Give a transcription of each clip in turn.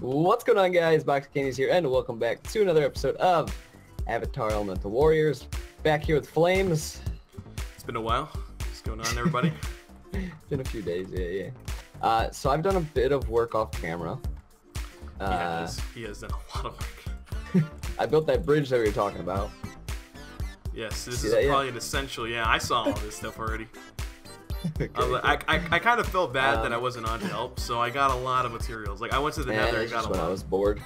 What's going on guys? Box Candies here and welcome back to another episode of Avatar Elemental Warriors. Back here with Flamez. It's been a while. What's going on, everybody? It's been a few days, yeah, yeah. Uh, so I've done a bit of work off camera. he, Uh, has, he has done a lot of work. I built that bridge that we were talking about. Yes, this See is that probably an essential. Yeah, I saw all this stuff already. Okay, I, I, I, I kind of felt bad that I Um, wasn't on to help, so I got a lot of materials. Like I went to the Man, nether and got a when I was bored.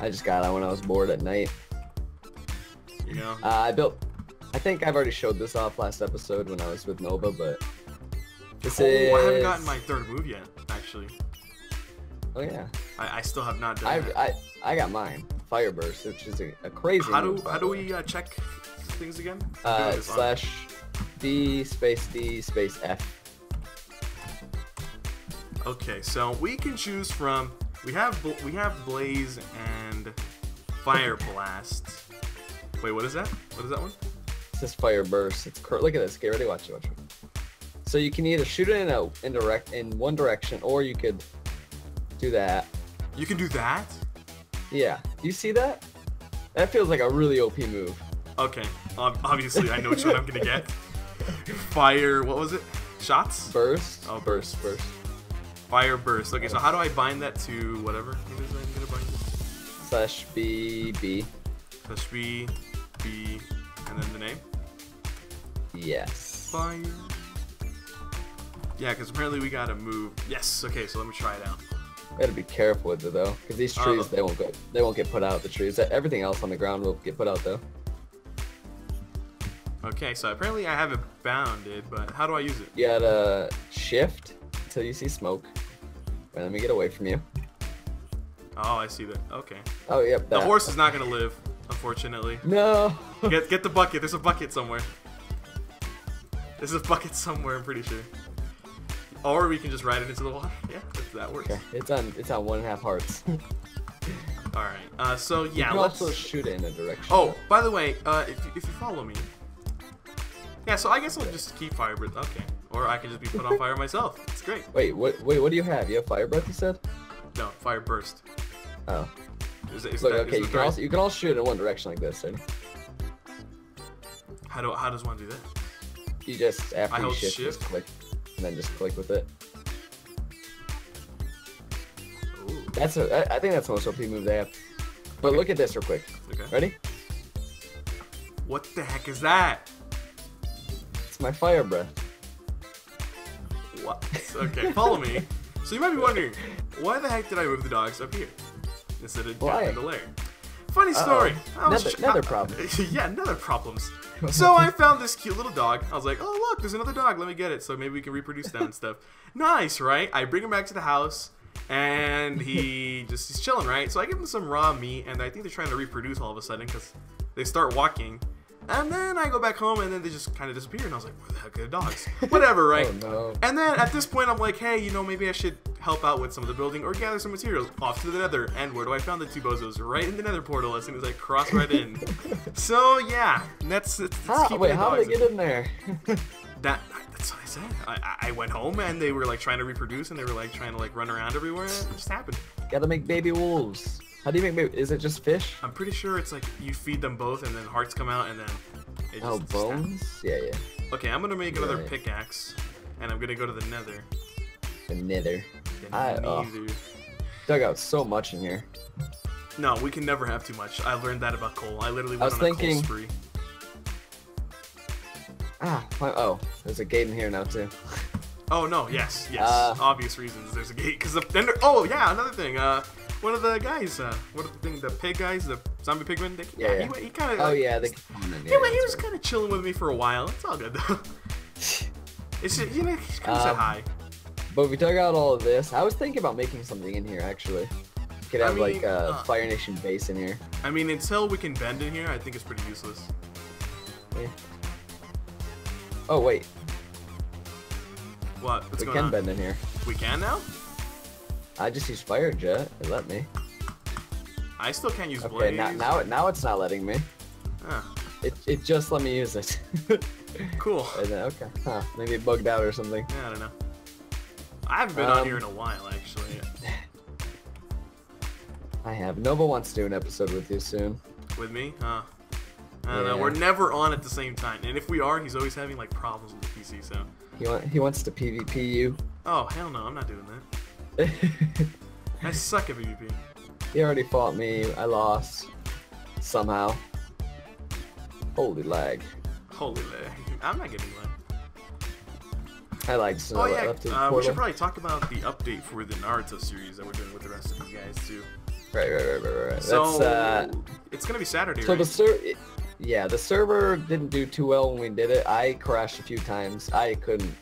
I just got it when I was bored at night. You know. Uh, I built. I think I've already showed this off last episode when I was with Nova, but this oh, is. I haven't gotten my third move yet. Actually, Oh yeah, I, I still have not done I, that. I I got mine. Fireburst, which is a, a crazy. How do move, how do we uh, check things again? Uh, slash D space D space F. Okay, so we can choose from we have we have blaze and fire blast. Wait, what is that? What is that one? It says Fireburst. It's cur- look at this. Get ready. Watch it. Watch it. So you can either shoot it in a in direct in one direction, or you could do that. You can do that? Yeah. Do you see that? That feels like a really OP move. Okay. ob- obviously, I know which one I'm gonna get. Fire. What was it? Shots. Burst. Oh, burst. Burst. Fire burst. Okay, so how do I bind that to whatever it is I'm gonna bind? Slash B B. Slash B, B, and then the name. Yes. Fire. Yeah, because apparently we gotta move. Yes. Okay, so let me try it out. We Gotta be careful with it though, because these trees Uh, they won't go they won't get put out. The trees. Everything else on the ground will get put out though. Okay, so apparently I have it bounded, but how do I use it? You gotta shift until you see smoke. Wait, let me get away from you. Oh, I see that. Okay. Oh yep. The horse is not gonna live, unfortunately. No. Get get the bucket. There's a bucket somewhere. There's a bucket somewhere. I'm pretty sure. Or we can just ride it into the water. Yeah, that, that works. okay. It's on it's on one and a half hearts. All right. Uh, so yeah, can let's. also shoot it in a direction. Oh, by the way, uh, if, if you follow me. Yeah, so I guess I'll just keep fire breath. Okay. Or I can just be put on fire myself. It's great. Wait, what? Wait, what do you have? You have fire breath? You said? No, fire burst. Oh. Is, is Look, that, okay. You can also you can also shoot in one direction like this. Right? How do how does one do that? You just after I you shift, shift? just click, and then just click with it. Ooh. That's a, I I think that's the most OP move they have. But Okay. look at this real quick. Okay. Ready? What the heck is that? My fire breath. What? Okay, follow me. So you might be wondering, why the heck did I move the dogs up here instead of down in the lair? Funny story. Nether- ch- nether I- problems. yeah, another problems. So I found this cute little dog. I was like, oh look, there's another dog. Let me get it. So maybe we can reproduce them and stuff. Nice, right? I bring him back to the house. And he just he's chilling, right? So I give him some raw meat, and I think they're trying to reproduce all of a sudden because they start walking. And then I go back home, and then they just kind of disappear. And I was like, where the heck are the dogs? Whatever, right? Oh no. And then at this point, I'm like, hey, you know, maybe I should help out with some of the building or gather some materials off to the nether. And where do I found the two bozos? Right in the nether portal as soon as I cross right in. so yeah, that's, that's, that's How, wait, how did they get in there? That that's what I said. I, I- I went home and they were like trying to reproduce and they were like trying to like run around everywhere. And it just happened. Gotta make baby wolves. How do you make baby? Is it just fish? I'm pretty sure it's like you feed them both and then hearts come out and then it just, Oh, bones? Yeah, yeah. Okay, I'm gonna make another Right. pickaxe and I'm gonna go to the nether. The nether. The I- oh. Dug out so much in here. No, we can never have too much. I learned that about coal. I literally went was on a coal spree. Ah, oh, there's a gate in here now too. Oh no, yes, yes. Uh, Obvious reasons. There's a gate because the. Oh yeah, another thing. Uh, one of the guys. Uh, what are the thing? The pig guys, the zombie pigmen. They, Yeah, yeah. He, he kind of. Oh yeah, they. Yeah, He, he was kind of chilling with me for a while. It's all good though. It's just, you know, he kind of said Um, hi. But we dug out all of this. I was thinking about making something in here actually. We could I have like a uh, Fire Nation base in here. I mean, until we can bend in here, I think it's pretty useless. Yeah. Oh wait, What? What's we going can on? bend in here. We can now? I just used Fire Jet. It let me. I still can't use Okay, blaze. now now it now it's not letting me. Ah, It it just let me use it. cool. and then, okay, huh? Maybe it bugged out or something. Yeah, I don't know. I haven't been Um, on here in a while, actually. I have. Nova wants to do an episode with you soon. With me? Huh. I don't know. We're never on at the same time. And if we are, he's always having like problems with the PC, so. He want, he wants to PvP you. Oh, hell no, I'm not doing that. I suck at PvP. he already fought me. I lost somehow. Holy lag. Holy leg. I'm not getting one. I like to Oh yeah, left uh, we should probably talk about the update for the Naruto series that we're doing with the rest of these guys too. Right, right, right, right, right. So That's uh. it's gonna be Saturday, So right? the ser- yeah, the server didn't do too well when we did it. I crashed a few times. I couldn't,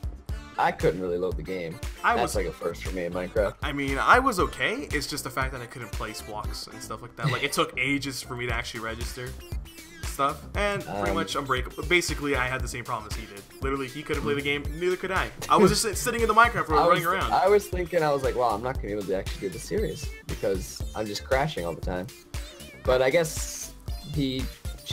I couldn't really load the game. I That's was, like a first for me in Minecraft. I mean, I was okay. It's just the fact that I couldn't place walks and stuff like that. Like it took ages for me to actually register stuff, and pretty Um, much unbreakable. Basically, I had the same problem as he did. Literally, he couldn't play the game, neither could I. I was just sitting in the Minecraft room running around. I was thinking, I was like, wow, I'm not gonna be able to actually do the series because I'm just crashing all the time. But I guess he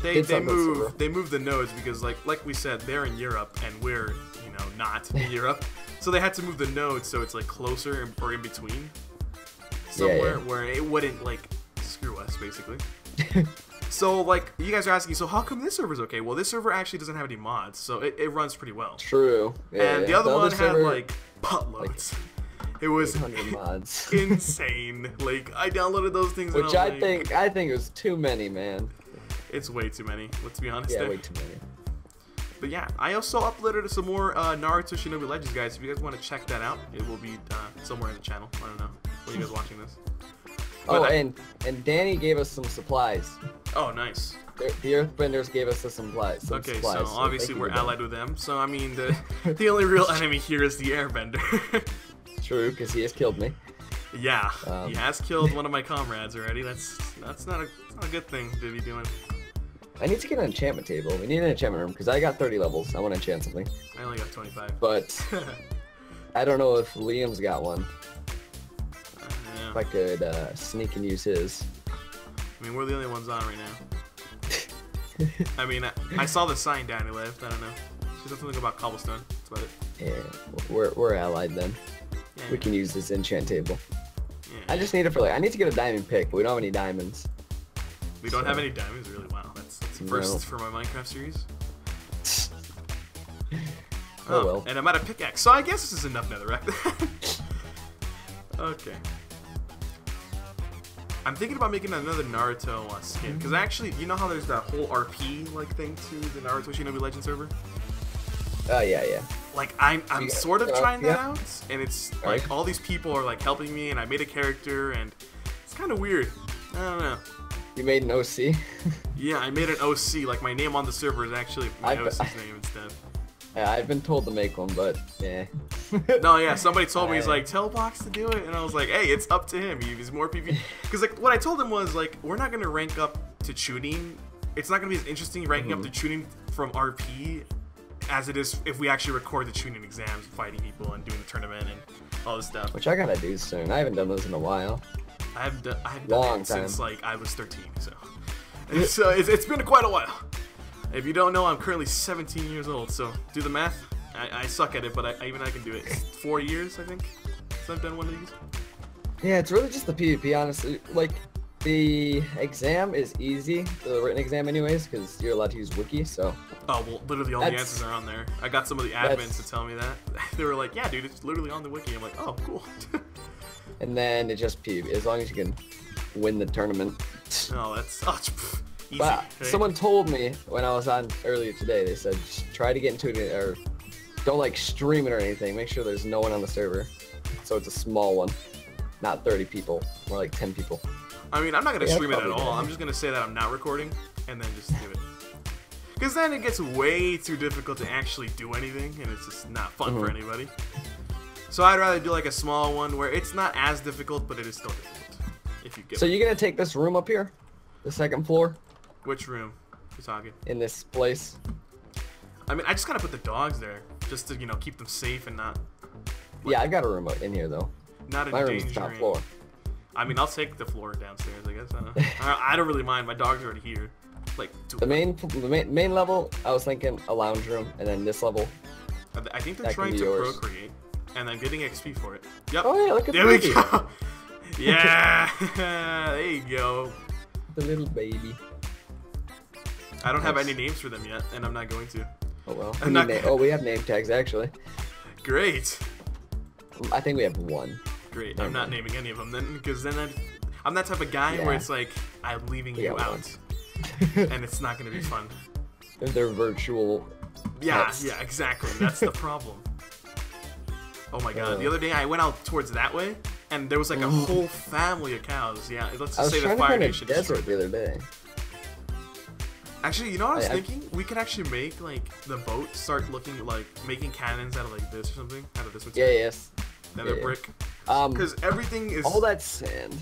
they they move they move the nodes because like like we said they're in Europe and we're know not in Europe so they had to move the nodes so it's like closer or in between somewhere yeah. where it wouldn't like screw us basically so like you guys are asking so how come this server's okay well this server actually doesn't have any mods so it, it runs pretty well True. Yeah, and the yeah. other one had server, like buttloads it was 800 mods. insane like I downloaded those things Which was I like, think, I think it was too many, man. it's way too many let's be honest Yeah, there. way too many. But yeah, I also uploaded some more uh, Naruto Shinobi Legends, guys. If you guys want to check that out, it will be uh, somewhere in the channel. I don't know when you guys watching this. Oh, I- and and Danny gave us some supplies. Oh, nice. The, the Earthbenders gave us some supplies. Some Okay, supplies, so obviously we're allied with them. So I mean, the the only real enemy here is the Airbender. True, because he has killed me. yeah, Um. he has killed one of my comrades already. That's that's not a, that's not a good thing to be doing. I need to get an enchantment table. We need an enchantment room because I got 30 levels. I want to enchant something. I only got 25. But I don't know if Liam's got one. Yeah. If I could uh, sneak and use his. I mean, we're the only ones on right now. I mean, I, I saw the sign Danny left. I don't know. She said something about cobblestone. That's about it. Yeah, we're, we're allied then. Yeah, We can use this enchant table. yeah. I just need it for like, I need to get a diamond pick, but we don't have any diamonds. We don't have any diamonds, really. Wow, that's, that's No. first for my Minecraft series. Oh, well. And I'm out of pickaxe, so I guess this is enough netherrack. okay. I'm thinking about making another Naruto uh, skin because actually, you know how there's that whole RP like thing to the Naruto Shinobi Legend server. Oh, yeah, yeah. Like I'm, I'm got- sort of uh, trying that yeah. out, and it's Alright. like all these people are like helping me, and I made a character, and it's kind of weird. I don't know. You made an OC? Yeah, I made an OC. Like my name on the server is actually my I bet- OC's name instead. yeah, I've been told to make one, but yeah. No, yeah, somebody told me he's like, tell Box to do it, and I was like, hey, it's up to him. He's more PvP. Because like what I told him was like, we're not gonna rank up to chunin. It's not gonna be as interesting ranking Mm-hmm. up to chunin from RP as it is if we actually record the chunin exams, fighting people and doing the tournament and all this stuff. Which I gotta do soon. I haven't done those in a while. I have done, I have done Long it since like I was 13, so so it's, it's been quite a while. If you don't know, I'm currently 17 years old, so do the math. I, I suck at it, but I, even I can do it. Four years, I think, since I've done one of these. Yeah, it's really just the PvP, honestly. Like, the exam is easy, the written exam anyways, because you're allowed to use wiki, so. Oh well, literally all the answers are on there. I got some of the admins to tell me that. they were like, "Yeah, dude, it's literally on the wiki." I'm like, "Oh, cool." And then it just PvP, as long as you can win the tournament. oh, that's oh, easy. But right? someone told me when I was on earlier today, they said, "Just try to get into it, or don't like stream it or anything. Make sure there's no one on the server. So it's a small one, not 30 people, more like 10 people. I mean, I'm not gonna Yeah, stream it at probably all. good. I'm just gonna say that I'm not recording, and then just do it. Because then it gets way too difficult to actually do anything, and it's just not fun for Mhm. anybody. So I'd rather do like a small one where it's not as difficult, but it is still difficult. If you get So you're gonna take this room up here, the second floor, which room you talking? in this place. I mean, I just gotta put the dogs there, just to you know keep them safe and not Yeah, I got a room up in here though. not My room's top floor. I mean, I'll take the floor downstairs. I guess I don't, know. I, don't really mind. My dog's are already here. Like, two, The main, the main, main level, I was thinking a lounge room, and then this level. I- I think they're trying to yours. procreate, and I'm getting XP for it. Yep. Oh yeah, look at There we go. Yeah, there you go. the little baby. I don't have any names for them yet, and I'm not going to. Oh well. I'm We not- oh, we have name tags actually. Great, I think we have one. great. Never I'm not mind. naming any of them then, because then I'd, I'm that type of guy Yeah. where it's like I'm leaving We you out, and it's not gonna be fun. They're virtual. Yeah, yeah, exactly. That's the problem. Oh my god! the Uh. other day I went out towards that way, and there was like a whole family of cows. Yeah, let's I just was say the Fire Nation desert the other day. Actually, you know what I was I- I- thinking? We could actually make like the boat start looking like making cannons out of like this or something, out of this Yeah, material, yes. nether yeah. brick. Um, Because everything is all that sand,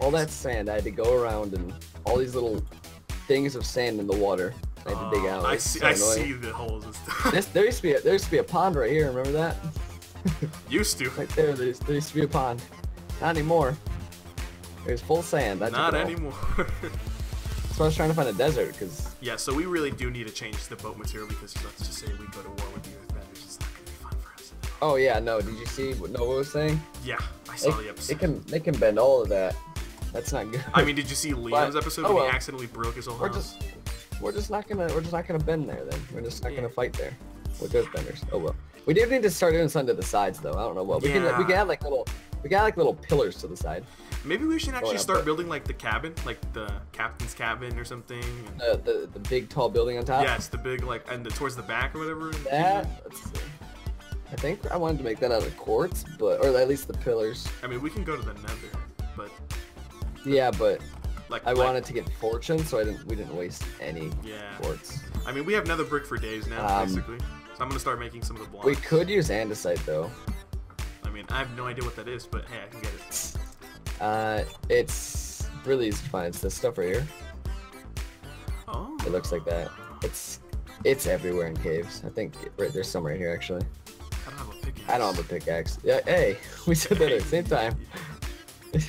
all that sand, I had to go around and all these little things of sand in the water. I had to dig Uh, out. I see. so I see the holes and stuff. This, there used to be a, there used to be a pond right here. Remember that? Used to. Right there. There used, there used to be a pond. Not anymore. There's full sand. That's Not anymore. So I was trying to find a desert because yeah, so we really do need to change the boat material because let's just say we go to war with the Earthbenders, it's not gonna be fun for us. oh yeah no did you see what Noah was saying? Yeah, I They, saw the they episode. can they can bend all of that. That's not good. I mean, did you see Leon's episode oh when well. he accidentally broke his whole house? just we're just not gonna we're just not gonna bend there then. We're just not Yeah. gonna fight there with those benders. Oh well. We do need to start doing something to the sides though. I don't know what we can we can add like little we got like little pillars to the side. Maybe we should actually start building like the cabin, like the captain's cabin or something. and- The the, the big tall building on top. yes, the big like and the towards the back or whatever. That see. I think I wanted to make that out of quartz, but or at least the pillars. I mean, we can go to the Nether, but Yeah, but like I like- wanted to get fortune, so I didn't. We didn't waste any Yeah. quartz. I mean, we have Nether brick for days now, Um, basically. So I'm gonna start making some of the blocks. We could use andesite though. I mean, I have no idea what that is, but hey, I can get it. Uh, it's really easy to find. It's this stuff right here. Oh. It looks like that. It's it's everywhere in caves. I think right there's some right here actually. I don't have a pickaxe. I don't have a pickaxe. Yeah, hey, we said that at the same time.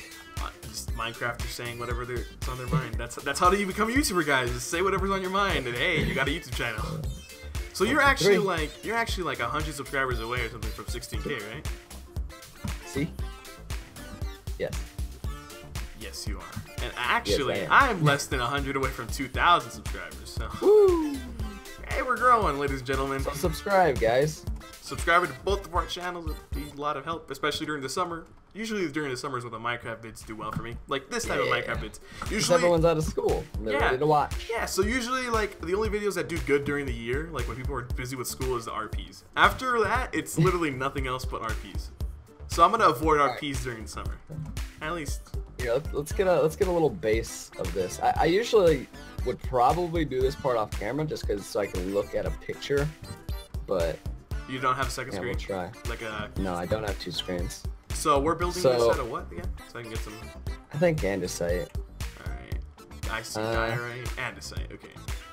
Minecrafters saying whatever it's on their mind. That's that's how you become a YouTuber, guys. Just say whatever's on your mind, and hey, you got a YouTube channel. So you're actually like you're actually like hundred subscribers away or something from 16k, right? See? Yes. Yes, you are. And actually, am. I'm less than 100 away from 2,000 subscribers. So, Woo! hey, we're growing, ladies and gentlemen. So subscribe, guys. Subscribe to both of our channels would be a lot of help, especially during the summer. Usually during the summers when the Minecraft vids do well for me. Like this type Yeah. of Minecraft vids. Usually everyone's out of school. They're Yeah. ready to watch. Yeah, so usually like the only videos that do good during the year, like when people are busy with school, is the RPs. After that, it's literally nothing else but RPs. So I'm gonna avoid Alright. RPs during the summer. At least. Yeah, let's, let's get a let's get a little base of this. I, I usually would probably do this part off camera just because so I can look at a picture, but You don't have a second yeah, we'll screen? try. Like a No, I don't have two screens. So we're building So- this out of what again? So I can get some I think andesite. Alright. I see Uh, diorite, andesite, okay.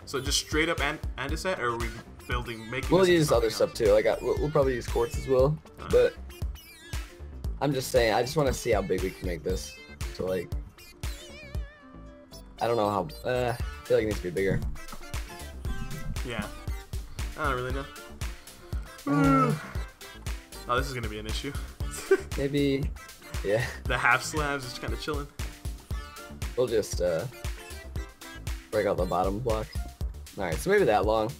So just straight up and andesite or are we building making We'll use other something stuff too. Like I, we'll, we'll probably use quartz as well, Alright. but I'm just saying. I just want to see how big we can make this. So like, I don't know how. Uh, I feel like it needs to be bigger. Yeah. I don't really know. Uh, Oh, this is gonna be an issue. maybe. Yeah, the half slabs is kind of chilling. we'll just uh, break out the bottom block. All right, so maybe that long.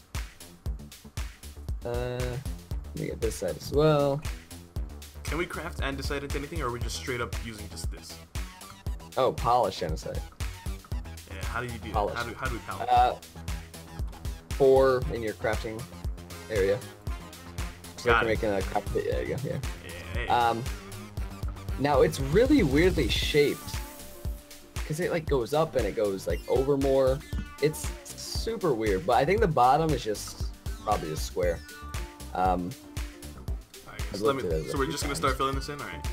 Uh, let me get this side as well. Can we craft andesite into anything, or are we just straight up using just this? Oh, polish andesite. Yeah. How do you do Polish. that? How do, how do we polish? Uh, four in your crafting area. So Got you're it. making a craft. Yeah, there you go. Yeah. yeah. Hey. Um, now it's really weirdly shaped because it like goes up and it goes like over more. It's super weird, but I think the bottom is just probably just square. Um, Alright, I've so, let me, a so we're just gonna start filling this in. All right.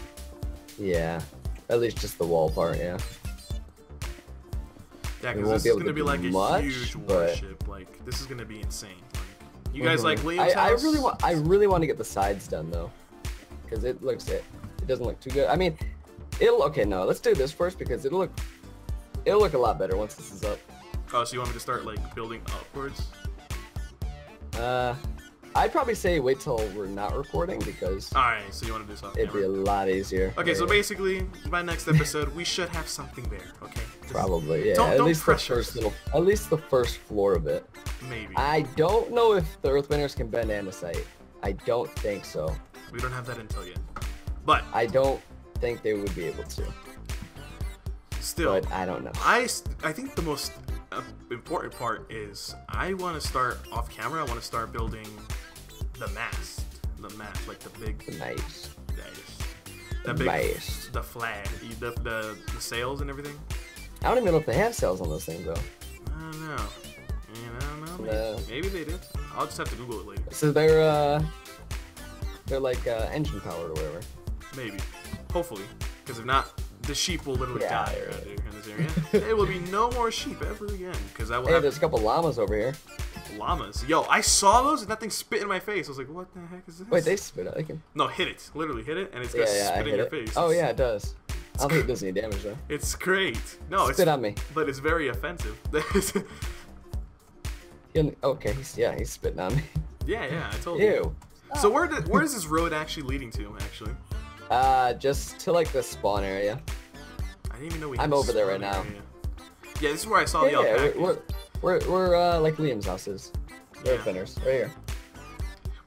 yeah, at least just the wall part. Yeah. Yeah, because this be is gonna to be like a much, huge but- warship. Like this is gonna be insane. Like, you guys Mhm. like Liam's I, I really want. I really want to get the sides done though, because it looks it. It doesn't look too good. I mean, it'll. Okay, no. Let's do this first because it'll look. It'll look a lot better once this is up. Oh, so you want me to start like building upwards? Uh, I'd probably say wait till we're not recording because All right, so you want to do something? it'd be a lot easier. Okay, so basically, by next episode, we should have something there. Okay. Just probably yeah. Don't- at don't least the pressure first little, at least the first floor of it. Maybe. I don't know if the Earthbenders can bend andesite. I don't think so. We don't have that intel yet. But I don't think they would be able to. still, But I don't know. I I think the most uh, important part is I want to start off camera. I want to start building the mast, the mast, like the big, Nice. the big, Mast. the flag, the, the the sails and everything. I don't even know if they have sails on those things though. I don't know. I don't know. Maybe, No. maybe they do. I'll just have to Google it later. So they're uh, they're like uh, engine powered or whatever. Maybe. Hopefully. Because if not, the sheep will literally Yeah, die right. around here in this area. there will be no more sheep ever again. Because I will Hey, have there's a couple llamas over here. llamas. Yo, I saw those and that thing spit in my face. I was like, what the heck is this? Wait, they spit out. They can. No, hit it. Literally hit it and it's gonna yeah, I spit in your it. face. Oh yeah, it does. I don't think it does any damage though. It's great. No, Spit it's on me. but it's very offensive. Okay, he's yeah, he's spitting on me. yeah, yeah, I told you. So where did, where is this road actually leading to? Actually, Uh, just to like the spawn area. I didn't even know we. I'm over there right spawn now. Yeah, this is where I saw Yeah, the yeah, alpaca. we're, we're we're uh like Liam's houses. Yeah. Earthbenders, right here.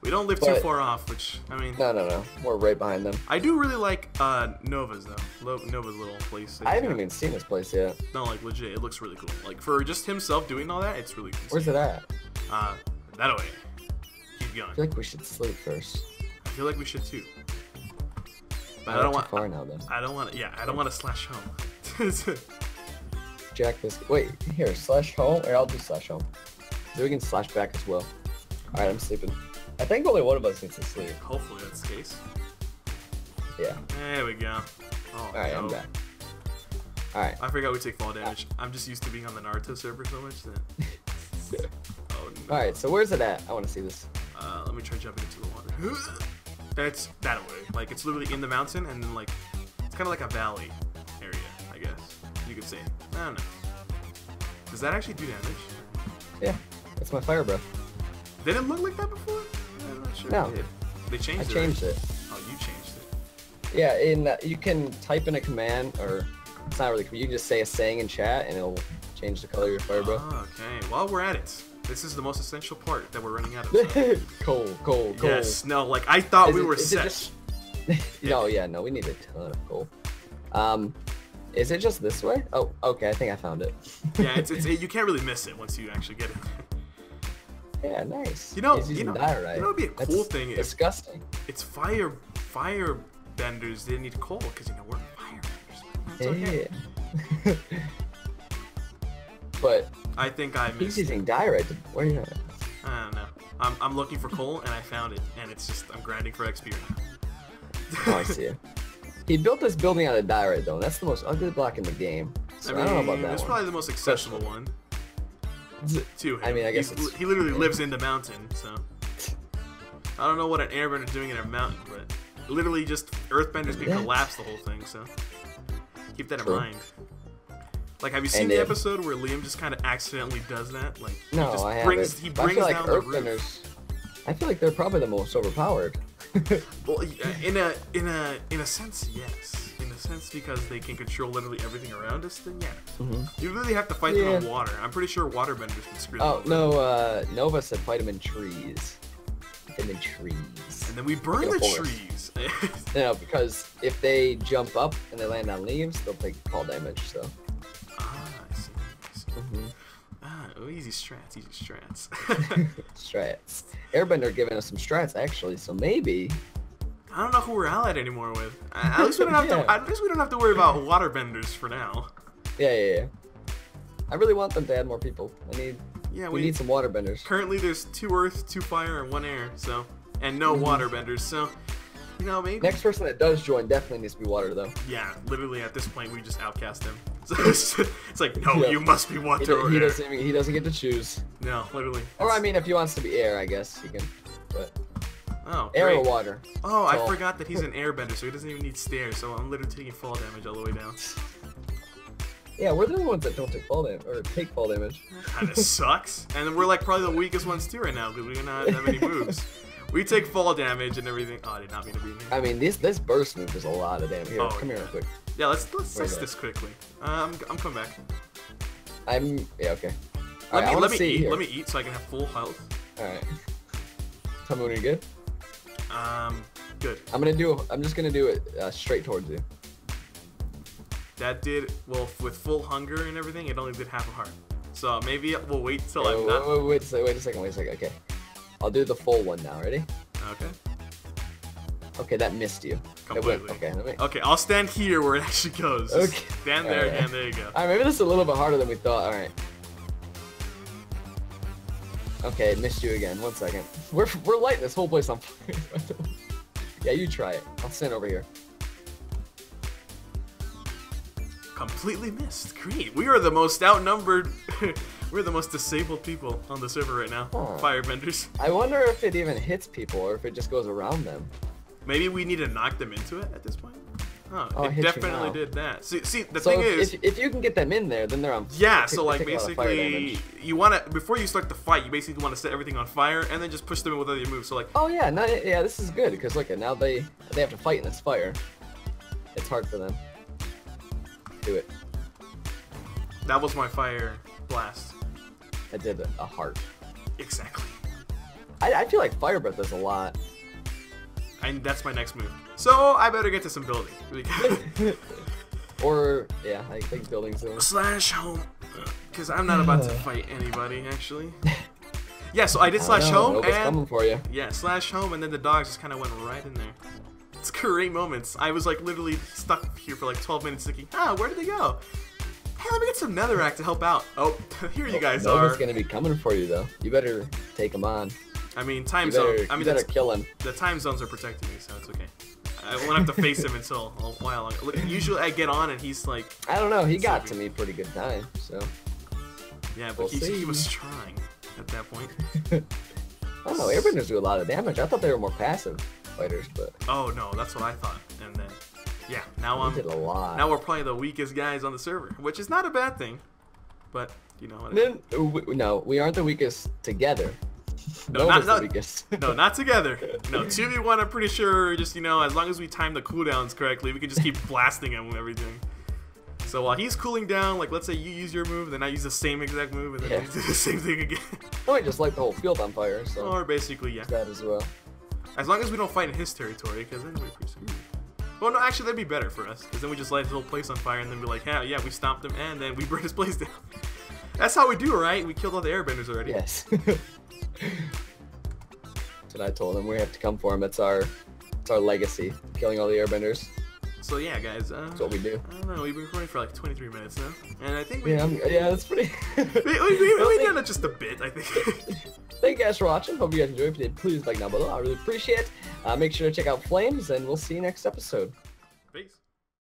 We don't live too far off, which I mean, No, no, no. We're right behind them. I do really like uh, Nova's though. Nova's little place. I haven't even seen this place yet. No, like legit, it looks really cool. Like for just himself doing all that, it's really. Where's it at? Uh, that way. I feel like we should sleep first. I feel like we should too. But I don't want. far now then. I don't want. Yeah, I don't want to slash home. Jack this. Wait, here, slash home, or I'll do slash home. So we can slash back as well. All right, I'm sleeping. I think only one of us needs to sleep. Hopefully that's the case. Yeah. There we go. Oh, All right, I'm back. All right. I forgot we take fall damage. I'm just used to being on the Naruto server so much that. Oh no. All right. So where's it at? I want to see this. Me try jumping into the water. That's that way. Like it's literally in the mountain and then like it's kind of like a valley area, I guess you could say. I don't know. Does that actually do damage? Yeah. That's my fire breath. Did it look like that before? I'm not sure. No. They changed I it. changed right? it. Oh, you changed it. Yeah. In uh, you can type in a command, or it's not really. You can just say a saying in chat, and it'll change the color of your fire breath. Oh, okay. While we're at it, this is the most essential part that we're running out of. coal, coal, coal. Yes. No. Like I thought Is we it- were set. just- no, yeah, no, we need a ton of coal. Um, is it just this way? Oh, okay, I think I found it. yeah. It's, it's it, you can't really miss it once you actually get it. yeah, nice. You know- you know- diorite. you know what'd be a That's cool thing if- Disgusting. It's fire fire benders. They need coal because you know we're fire benders. That's okay. Yeah. but I think I he's missed. using diorite. Where are you at? I don't know. I'm, I'm looking for coal and I found it, and it's just I'm grinding for XP right now. Oh, I see it. He built this building out of diorite, though. That's the most ugly block in the game. So I, I don't know about that it's probably the most accessible one. To him. I mean, I guess he literally lives in the mountain, so I don't know what an airbender's doing in a mountain, but literally just earthbenders can collapse the whole thing. So keep that True. in mind. Like, have you seen And the episode where Liam just kind of accidentally does that? Like, he No, just I brings haven't. he But I brings feel like down the. Earthbenders. I feel like they're probably the most overpowered. Well, in a in a in a sense, yes. In a sense, because they can control literally everything around us. Then yeah, you really have to fight them in water. I'm pretty sure waterbenders can screw them Oh no, uh, Nova said fight them in trees. Fight them in trees. And then we burn the forest. trees. No, because if they jump up and they land on leaves, they'll take fall damage. So. Ah, oh, easy strats, easy strats. strats. Airbender giving us some strats actually, so maybe. I don't know who we're allied anymore with. At least we don't have Yeah. to. At least we don't have to worry about waterbenders for now. Yeah, yeah, yeah. I really want them to add more people. I need. Yeah, We we, need some waterbenders. currently there's two earth, two fire, and one air. So, and no waterbenders. So, you know, maybe. Mm-hmm. Next person that does join definitely needs to be water though. Yeah, literally at this point we just outcast him. So it's, it's like, no, Yeah. you must be He, water he air. doesn't. Even, he doesn't get to choose. No, literally. Or I mean, if he wants to be air, I guess he can. But oh, air or water. Oh, I forgot that he's an airbender, so he doesn't even need stairs. So I'm literally taking fall damage all the way down. Yeah, we're the only ones that don't take fall damage or take fall damage. Kind of sucks. And we're like probably the weakest ones too right now because we do not have any moves. We take fall damage and everything. Oh, I did not mean to be here. I mean, this this burst move is a lot of damage. Here, Oh, come here real quick. Yeah, let's let's test this quickly. Um, I'm coming back. I'm yeah okay. Let Alright, I me let me eat. here. Let me eat so I can have full health. All right. Tell me when you're good. Um, good. I'm gonna do. I'm just gonna do it uh, straight towards you. That did well with full hunger and everything. It only did half a heart. So maybe we'll wait till Wait, I'm wait, not. wait, wait, second, wait a second. Wait a second. Okay. I'll do the full one now. Ready? Okay. Okay, that missed you. Completely. okay. Let me. Okay, I'll stand here where it actually goes. Just Okay. Stand there again. There you go. All right, maybe this is a little bit harder than we thought. All right. Okay, it missed you again. One second. We're we're lighting this whole place on fire. yeah, you try it. I'll stand over here. Completely missed. Great. We are the most outnumbered. We're the most disabled people on the server right now. Huh. Firebenders. I wonder if it even hits people or if it just goes around them. Maybe we need to knock them into it at this point. Oh, Oh, it it hit you definitely did that. See, see the So thing if, is, if, if you can get them in there, then they're on. yeah. So like they take a lot of fire basically, you want to before you start the fight, you basically want to set everything on fire and then just push them in with other moves. So like, Oh yeah, no, yeah, this is good because look, at now they they have to fight in this fire. It's hard for them. Do it. that was my fire blast. I did a, a heart. Exactly. I, I feel like fire breath does a lot. And that's my next move. So I better get to some building. or yeah, I think buildings. Slash home because I'm not about to fight anybody actually. Yeah, so I did slash I home Nova's and coming for you. yeah, slash home, and then the dogs just kind of went right in there. It's great moments. I was like literally stuck here for like 12 minutes thinking, ah, where did they go? Hey, let me get some netherrack to help out. Oh, here you guys Nova's are. gonna be coming for you though. You better take him on. I mean, time You zone. I mean, better that's- kill him. the time zones are protecting me, so it's okay. I won't have to face him until a while longer. Usually I get on and he's like, I don't know. He got to me pretty good time. So yeah, but We'll he, he was trying at that point. I don't know. Airbenders do a lot of damage. I thought they were more passive fighters, but Oh no, that's what I thought. And then, yeah, now I'm did a lot. now we're probably the weakest guys on the server, which is not a bad thing. But you know? Then, no, we aren't the weakest together. No, not- not-. No, not together. No, two v one. I'm pretty sure. Just you know, as long as we time the cooldowns correctly, we can just keep blasting him with everything. So while he's cooling down, like let's say you use your move, then I use the same exact move, and then Yeah. do the same thing again. I might just light the whole field on fire. So or basically, yeah. that as well. As long as we don't fight in his territory, because then we're pretty screwed. Well, no, actually, that'd be better for us, because then we just light his whole place on fire, and then be like, yeah, yeah, we stomped him, and then we burn his place down. That's how we do, right? We killed all the airbenders already. Yes. That's what I told him. We have to come for him. It's our, it's our legacy. Killing all the airbenders. So yeah, guys. Uh, That's what we do. I don't know. We've been recording for like 23 minutes now, and I think we Yeah, I'm, yeah, that's pretty. we, we, we, we done it just a bit. I think. Thank you guys for watching. Hope you guys enjoyed. If you did, please like down below. I really appreciate it. Uh, make sure to check out Flamez, and we'll see you next episode. Peace.